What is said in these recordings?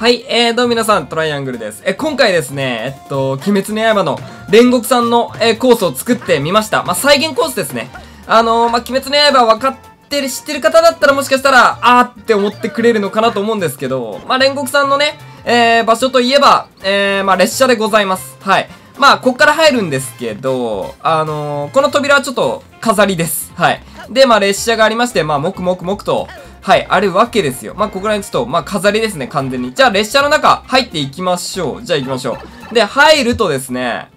はい、えー、どうも皆さん、トライアングルです。え、今回ですね、えっと、鬼滅の刃の煉獄さんの、えー、コースを作ってみました。まあ、再現コースですね。あのー、まあ、鬼滅の刃分かってる、知ってる方だったらもしかしたら、あーって思ってくれるのかなと思うんですけど、まあ、煉獄さんのね、えー、場所といえば、えー、まあ、列車でございます。はい。まあ、こっから入るんですけど、あのー、この扉はちょっと飾りです。はい。で、まあ、列車がありまして、まあ、もくもくもくと、はい、あるわけですよ。まあ、ここら辺ちょっと、まあ、飾りですね、完全に。じゃあ、列車の中、入っていきましょう。じゃあ、行きましょう。で、入るとですね、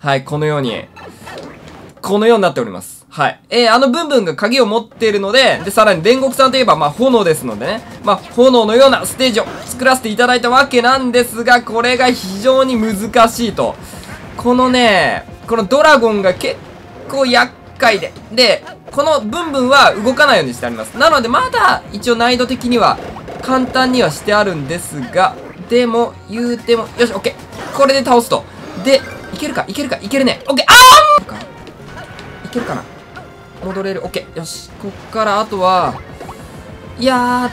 はい、このように、このようになっております。はい。えー、あのブンブンが鍵を持っているので、で、さらに煉獄さんといえば、まあ、炎ですのでね、まあ、炎のようなステージを作らせていただいたわけなんですが、これが非常に難しいと。このね、このドラゴンが結構厄介で、で、このブンブンは動かないようにしてあります。なので、まだ一応難易度的には簡単にはしてあるんですが、でも、言うても、よし、オッケー。これで倒すと。で、いけるか？いけるか？いけるね。オッケーあーいけるか？な？戻れる。オッケー。よし。こっから、あとは、いや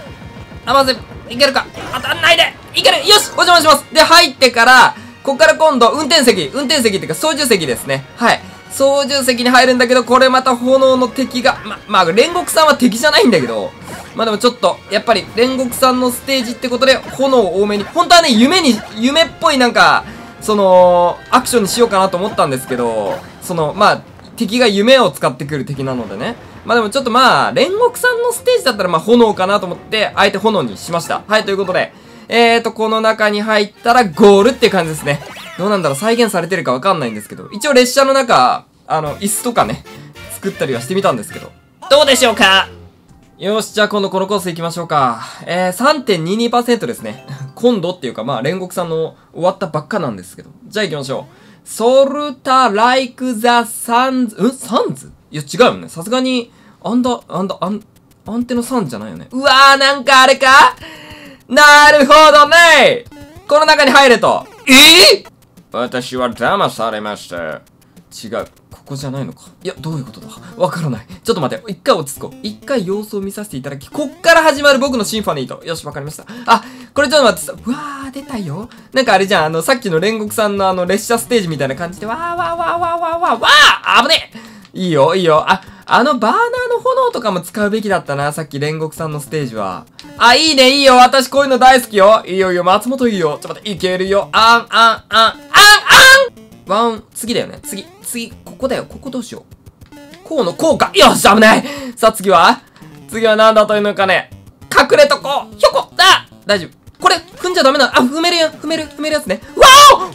ー、あ、まず、いけるか？当たんないでいけるよしお邪魔しますで、入ってから、こっから今度、運転席、運転席っていうか操縦席ですね。はい。操縦席に入るんだけど、これまた炎の敵が、ま、まあ、煉獄さんは敵じゃないんだけど、まあでもちょっと、やっぱり煉獄さんのステージってことで、炎多めに、本当はね、夢に、夢っぽいなんか、その、アクションにしようかなと思ったんですけど、その、まあ、敵が夢を使ってくる敵なのでね。まあでもちょっとまあ、煉獄さんのステージだったらまあ炎かなと思って、あえて炎にしました。はい、ということで、えーと、この中に入ったらゴールって感じですね。どうなんだろう再現されてるかわかんないんですけど、一応列車の中、あの、椅子とかね、作ったりはしてみたんですけど。どうでしょうか？よし、じゃあ今度このコース行きましょうか。えー、3.22%ですね。今度っていうか、まあ、煉獄さんの終わったばっかなんですけど。じゃあ行きましょう。ソルタ、ライク、ザ、サンズ、ん？サンズ？いや、違うよね。さすがに、アンダ、アンダ、アン、アンテのサンじゃないよね。うわー、なんかあれか？なるほどねこの中に入れと。え？ー、私は騙されました。違う。ここじゃないのか。いや、どういうことだ？わからない。ちょっと待って。一回落ち着こう。一回様子を見させていただき、こっから始まる僕のシンフォニーと。よし、わかりました。あ、これちょっと待ってさ。うわー、出たよ。なんかあれじゃん。あの、さっきの煉獄さんのあの、列車ステージみたいな感じで、わーわーわーわーわーわーわー危ねえいいよ、いいよ。あ、あのバーナーの炎とかも使うべきだったな。さっき煉獄さんのステージは。あ、いいね、いいよ。私こういうの大好きよ。いいよいいよ。松本いいよ。ちょっと待って、いけるよ。あん、あん、あん、あん、あんワン、次だよね。次、次、ここだよ。ここどうしよう。こうの効果。よし、危ないさあ、次は？次は何だというのかね。隠れとこひょこあ大丈夫。これ、踏んじゃダメなのあ、踏めるやん、踏める、踏めるやつね。わおわわ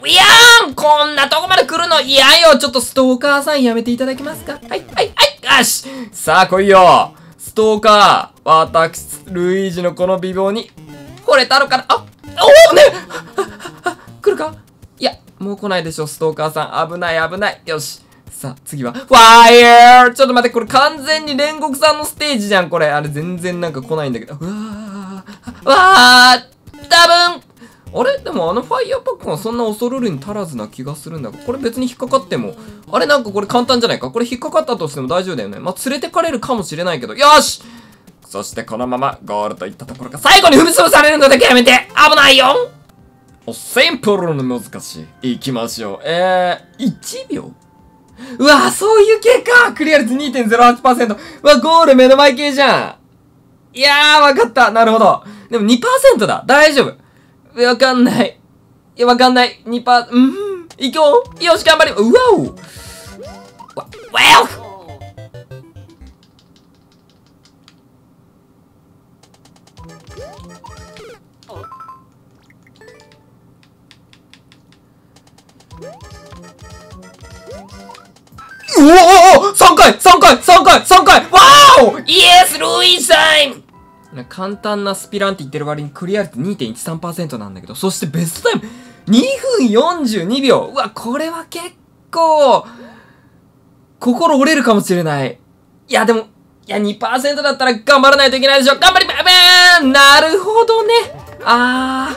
おいやーんこんなとこまで来るの嫌よ。ちょっとストーカーさんやめていただけますか？はい、はい、はい、よし。さあ来いよ。ストーカー私、ルイージのこの美貌に。惚れたのかな？あおおね！来るか？もう来ないでしょ、ストーカーさん。危ない危ない。よし。さあ、次は、ファイヤー！ちょっと待って、これ完全に煉獄さんのステージじゃん、これ。あれ全然なんか来ないんだけど。うわー。うわー。多分あれ？でもあのファイヤーパックはそんな恐るるに足らずな気がするんだが、これ別に引っかかっても、あれなんかこれ簡単じゃないか？これ引っかかったとしても大丈夫だよね。まあ、連れてかれるかもしれないけど、よしそしてこのままゴールといったところか、最後に踏み潰されるのだけやめて危ないよシンプルの難しい。行きましょう。えー、1秒？うわそういう系かクリア率2.08%。うわ、ゴール目の前系じゃんいやー、わかった。なるほど。でも2%だ。大丈夫。わかんない。いや、わかんない。2%、うん？行こう。よし、頑張り。うわおわ、わおうおお !3 回 !3 回 !3 回 !3 回わーおイエスルイータイム簡単なスピランって言ってる割にクリア率2.13%なんだけど、そしてベストタイム2分42秒うわ、これは結構、心折れるかもしれない。いや、でも、いや、2%だったら頑張らないといけないでしょ頑張りばべーなるほどねあ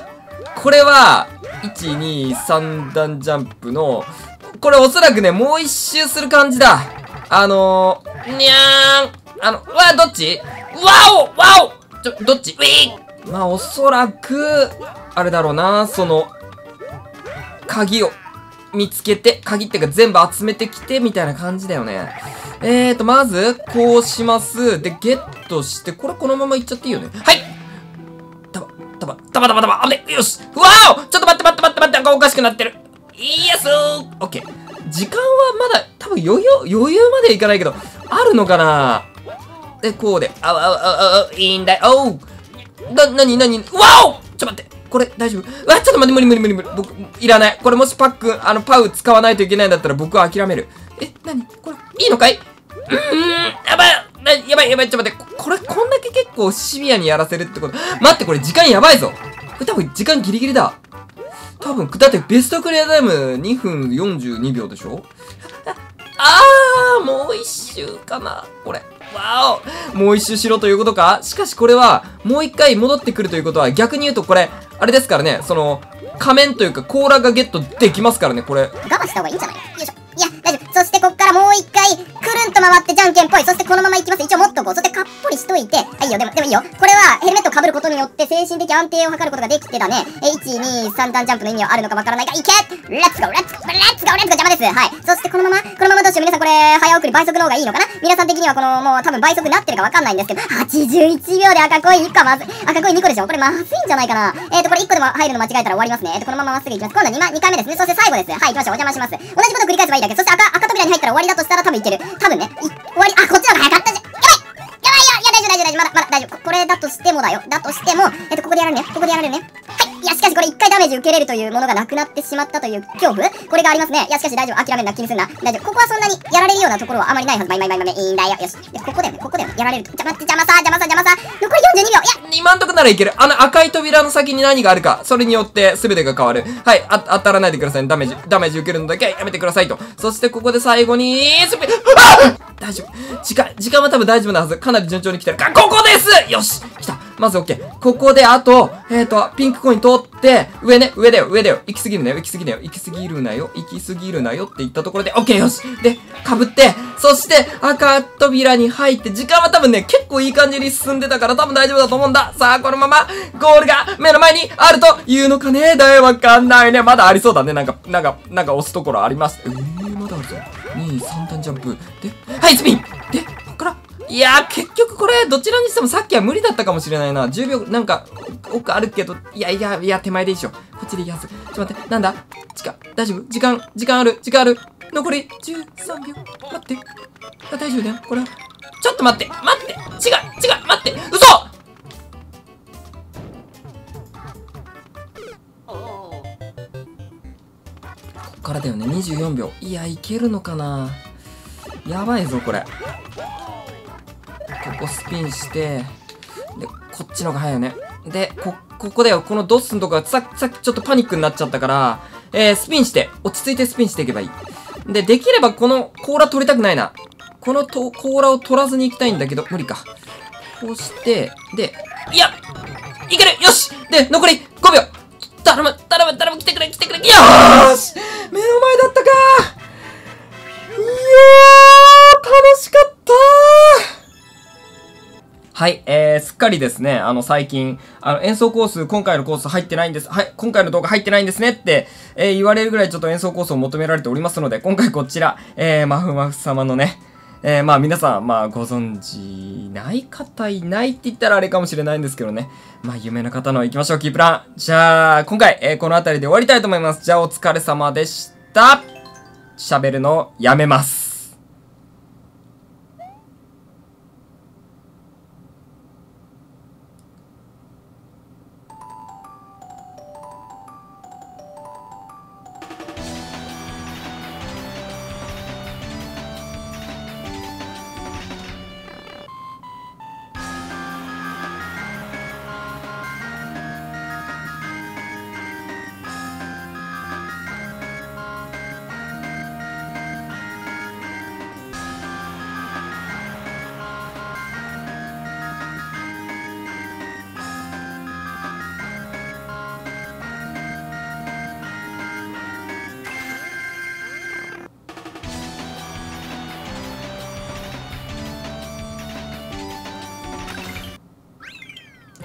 ー、これは、1、2、3段ジャンプの、これおそらくね、もう一周する感じだ。あのー、にゃーん。あの、うわ、どっち？わおわおちょ、どっち？ウィーまあ、おそらく、あれだろうな、その、鍵を見つけて、鍵っていうか全部集めてきて、みたいな感じだよね。えーと、まず、こうします。で、ゲットして、これこのままいっちゃっていいよね。はい！たば、たば、たばたばたば、あれよし！うわお！ちょっと待って待って待って待って、なんかおかしくなってる。イエス！ーオッケー。時間はまだ、多分余裕、余裕までいかないけど、あるのかな？で、こうで、あわあわあわあ、いいんだよ、おうな、なになに、わおちょっと待って。これ、大丈夫？うわ、ちょっと待って、無理無理無理無理。僕、いらない。これもしパック、あの、パウ使わないといけないんだったら僕は諦める。え、なに？これ、いいのかい？うーん、やばいなやばいやばい、ちょっと待って。ここれ、こんだけ結構シビアにやらせるってこと？待って、これ時間やばいぞ。これ多分時間ギリギリだ。多分、だってベストクリアタイム2分42秒でしょ？あー、もう一周かな、これ。わおもう一周しろということか？しかしこれは、もう一回戻ってくるということは、逆に言うとこれ、あれですからね、その、仮面というか甲羅がゲットできますからね、これ。我慢した方がいいんじゃないよいしょ。いや、大丈夫。そしてこっからもう一回、るんと回ってじゃんけんぽい。そしてこのままいきます。一応持っとこう。そしてかっぽりしといて。あ、いいよ。でも、でもいいよ。これは、ヘルメットを被ることによって精神的安定を図ることができてだね。え、1、2、3段ジャンプの意味はあるのかわからないが、いけレッツゴーレッツゴーレッツゴーレッツゴー邪魔です。はい。そしてこのまま、このままどうしよう。皆さんこれ、早送り倍速の方がいいのかな？皆さん的にはこの、もう多分倍速になってるかわかんないんですけど、81秒で赤コイン1個まずい。赤コイン2個でしょ？これまずいんじゃないかな？えーと、これ1個でも入るの間違えたら終わりますね。えーと、このまままっすぐ行きます。今度は 2, 2回目ですね。そして最後です。はい、行きましょう。お邪魔します。同じことを繰り返せばいいだけ。そして赤、赤扉に入ったら終わりだとしたら多分いける。多分ね。終わり、あ、こっちの方が早かったじゃん。やばいやばいよいや、大丈夫、大丈夫、大丈夫。まだ、まだ大丈夫。これだとしてもだよ。だとしても、えっと、ここでやられるね。ここでやられるね。はい。いや、しかしこれ一回ダメージ受けれるというものがなくなってしまったという恐怖これがありますね。いや、しかし大丈夫。諦めんな。気にすんな。大丈夫。ここはそんなにやられるようなところはあまりないはず。まいまいまいまい。いいんだよ。よし。で、ここだよね。ここだよね。やられると。じゃ、待って、邪魔さ、邪魔さ、邪魔さ。残り42秒。いや、今んとこならいける。あの赤い扉の先に何があるか、それによって全てが変わる。はい、あ、当たらないでください。ダメージ、ダメージ受けるのだけはやめてくださいと。そしてここで最後に、スピ、あ大丈夫。時間、時間は多分大丈夫なはず。かなり順調に来てる。か、ここですよし来たまずオッケー。ここで、あと、えっ、ー、と、ピンクコイン通って、上ね、上だよ、上だよ。行き過ぎるなよ、行き過ぎだよ、行き過ぎるなよ、行き過ぎるなよって言ったところで、OK よしで、被って、そして、赤扉に入って、時間は多分ね、結構いい感じに進んでたから多分大丈夫だと思うんだ。さあ、このまま、ゴールが目の前にあるというのかねだよ、わかんないね。まだありそうだね。なんか、なんか、なんか押すところあります。えー、まだあるぞ。2、3段ジャンプ。で、はい、スピンで、こっから、いやー、結局これ、どちらにしてもさっきは無理だったかもしれないな。10秒、なんか、奥あるけど、いやいや、いや、手前でいいでしょ。こっちでいいはず。ちょっと待って、なんだ？時間、大丈夫時間、時間ある、時間ある。残り13秒。待って。あ、大丈夫だよ。これは。ちょっと待って、待って、違う、違う、待って、嘘こっからだよね、24秒。いや、いけるのかなやばいぞ、これ。ここスピンして、で、こっちのが早いよね。で、こ、ここだよ。このドッスのとこがささっきちょっとパニックになっちゃったから、えー、スピンして、落ち着いてスピンしていけばいい。で、できればこの甲羅取りたくないな。このと甲羅を取らずに行きたいんだけど、無理か。こうして、で、いやいけるよしで、残り5秒頼む頼む頼む来てくれ来てくれよーし目の前だったかいやーはい、えー、すっかりですね、あの、最近、あの、演奏コース、今回のコース入ってないんです。はい、今回の動画入ってないんですねって、えー、言われるぐらいちょっと演奏コースを求められておりますので、今回こちら、えー、マフマフ様のね、えー、まあ皆さん、まあご存知ない方いないって言ったらあれかもしれないんですけどね。まあ有名な方の行きましょう、キープラン。じゃあ、今回、えー、この辺りで終わりたいと思います。じゃあお疲れ様でした。喋るのやめます。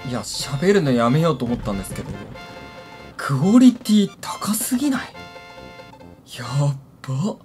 いや喋るのやめようと思ったんですけどクオリティ高すぎない？やっば。